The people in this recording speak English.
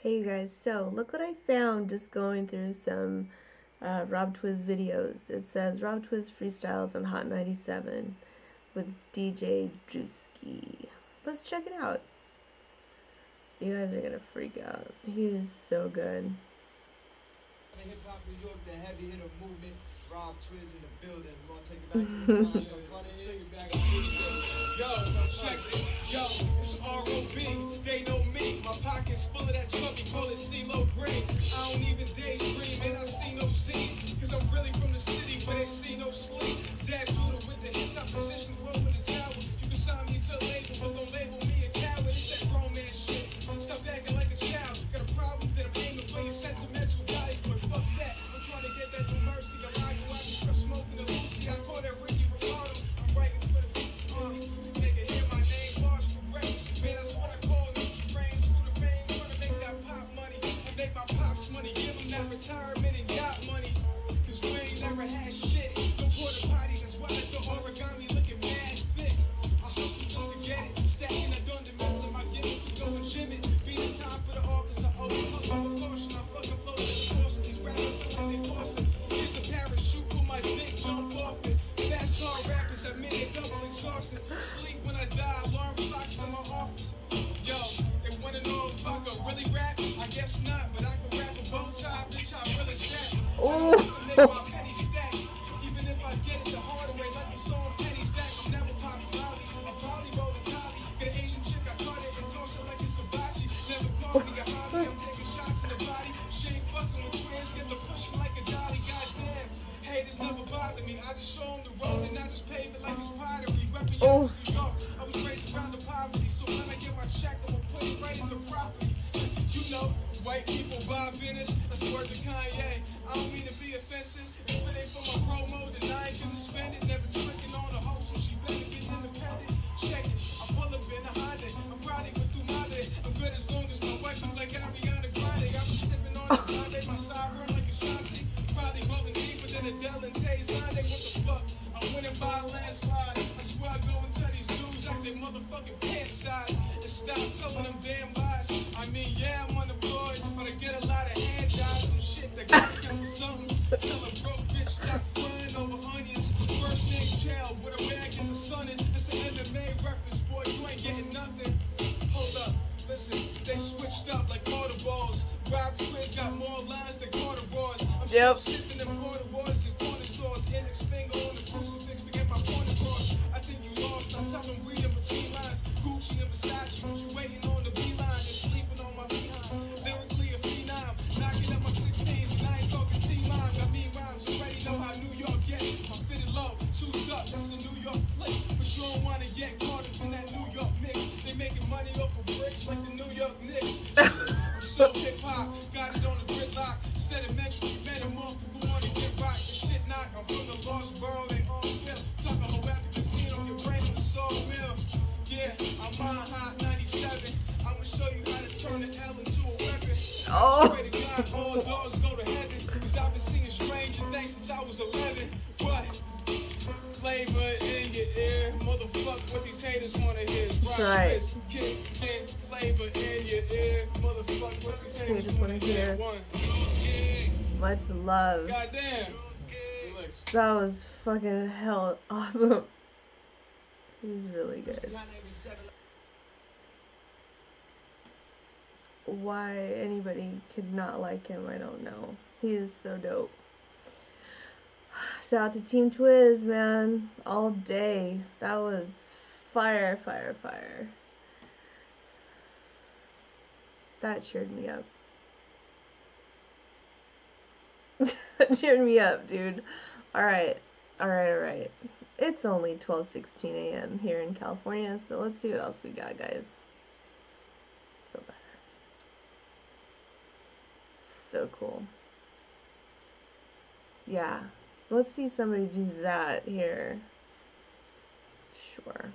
Hey you guys, so look what I found just going through some uh, Rob Twizz videos. It says Rob Twizz freestyles on Hot 97 with DJ Drewski. Let's check it out. You guys are gonna freak out. He's so good. Hip Hop New York, the heavy hitter movement. Rob Twizz in the building. We want to take it back. money, give them that retirement and yacht money. Cause we ain't never had shit. Venice, that's word to Kanye. I don't mean to be offensive. If it ain't for my promo, then I ain't gonna spend it. Never tricking on a hoe, so she better be independent. Check it, I pull up in a Honda. I'm. I'm good as long as my wife is like Ariana Grande. I sipping on a Grande, my side run like a Shanti. Probably rolling deeper than Adele and Tay Zonde. What the fuck? I went and buy a landslide. I swear I go and tell these dudes like they motherfucking pant size. And stop telling them damn lies. I mean, yeah, I'm across. I think you lost. I tell them between lines. Gucci and I'm so hip hop, got it on the on the shit knock, I'm from the lost they all feel. Your brain in the. Yeah, I'm on hot 97. I'ma show you how to turn into a weapon. Oh. Go to heaven. Cause I've been seeing stranger things since I was 11. What? Flavor in your ear. Motherfuck what these haters wanna hear. Right. In flavor in your ear. Motherfuck what these haters Haters wanna wanna hear. hear. Much love. Goddamn. Relax. That was fucking hell awesome. He's really good. Why anybody could not like him, I don't know. He is so dope. Shout out to Team Twizz, man. All day. That was fire, fire, fire. That cheered me up. cheered me up, dude. Alright. Alright, alright. It's only 12:16 a.m. here in California, so let's see what else we got, guys. Feel better. So cool. Yeah. Let's see somebody do that here. Sure.